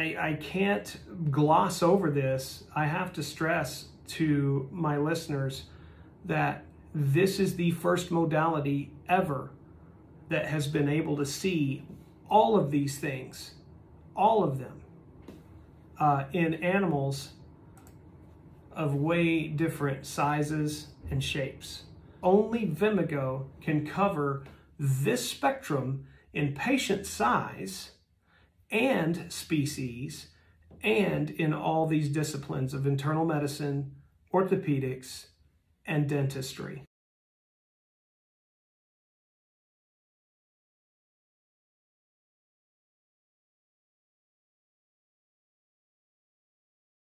I, I can't gloss over this. I have to stress to my listeners that this is the first modality ever that has been able to see all of these things, all of them, uh, in animals of way different sizes and shapes. Only Vimago can cover this spectrum in patient size and species and in all these disciplines of internal medicine, orthopedics, and dentistry.